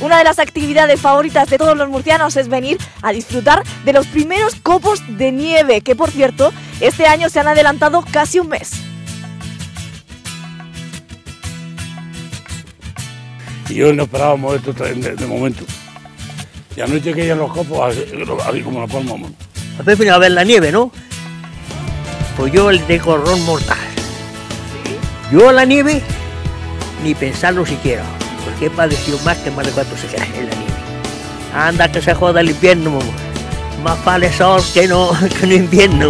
Una de las actividades favoritas de todos los murcianos es venir a disfrutar de los primeros copos de nieve, que por cierto, este año se han adelantado casi un mes. Y yo no esperábamos esto de, de momento. Y anoche que los copos, así, así como la palma. mano. Habéis venido a ver la nieve, ¿no? Pues yo el de corrón mortal. Yo la nieve, ni pensarlo siquiera, porque he padecido más que más de cuatro se queda en la nieve. Anda que se joda el invierno, mamá. Más vale sol que no, que no invierno.